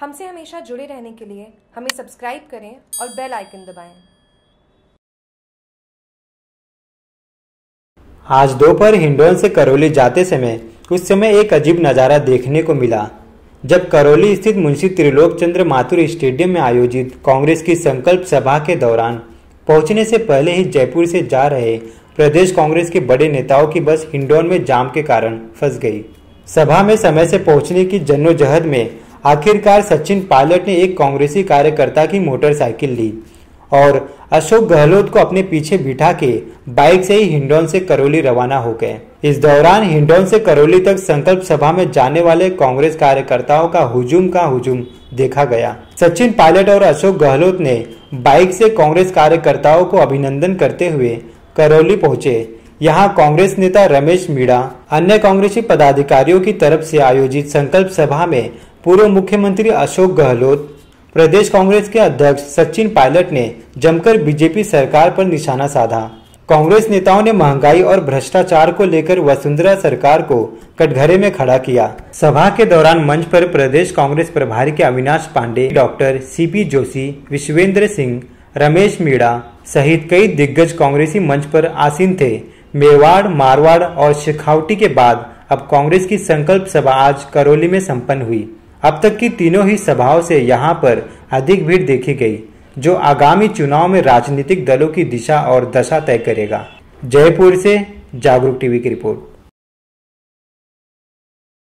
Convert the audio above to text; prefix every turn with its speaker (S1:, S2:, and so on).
S1: हमसे हमेशा जुड़े रहने के लिए हमें सब्सक्राइब करें और बेल आइकन दबाएँ।
S2: आज दोपहर हिंडौन से करौली जाते समय उस समय एक अजीब नज़ारा देखने को मिला, जब करौली स्थित मुंशी त्रिलोक चंद्र माथुर स्टेडियम में आयोजित कांग्रेस की संकल्प सभा के दौरान पहुँचने से पहले ही जयपुर से जा रहे प्रदेश कांग्रेस के बड़े नेताओं की बस हिंडौन में जाम के कारण फंस गई सभा में समय से पहुँचने की जन्नोजहद में आखिरकार सचिन पायलट ने एक कांग्रेसी कार्यकर्ता की मोटरसाइकिल ली और अशोक गहलोत को अपने पीछे बिठा के बाइक से ही हिंडौन से करौली रवाना हो गए। इस दौरान हिंडौन से करौली तक संकल्प सभा में जाने वाले कांग्रेस कार्यकर्ताओं का हुजूम का हुजूम देखा गया। सचिन पायलट और अशोक गहलोत ने बाइक से कांग्रेस कार्यकर्ताओं को अभिनंदन करते हुए करौली पहुँचे। यहाँ कांग्रेस नेता रमेश मीणा, अन्य कांग्रेसी पदाधिकारियों की तरफ़ से आयोजित संकल्प सभा में पूर्व मुख्यमंत्री अशोक गहलोत, प्रदेश कांग्रेस के अध्यक्ष सचिन पायलट ने जमकर बीजेपी सरकार पर निशाना साधा। कांग्रेस नेताओं ने महँगाई और भ्रष्टाचार को लेकर वसुंधरा सरकार को कटघरे में खड़ा किया। सभा के दौरान मंच पर प्रदेश कांग्रेस प्रभारी के अविनाश पांडे, डॉक्टर सीपी जोशी, विश्वेंद्र सिंह, रमेश मीणा सहित कई दिग्गज कांग्रेसी मंच पर आसीन थे। मेवाड़, मारवाड़ और शेखावटी के बाद अब कांग्रेस की संकल्प सभा आज करौली में संपन्न हुई। अब तक की तीनों ही सभाओं से यहाँ पर अधिक भीड़ देखी गई, जो आगामी चुनाव में राजनीतिक दलों की दिशा और दशा तय करेगा। जयपुर से जागरूक टीवी की रिपोर्ट।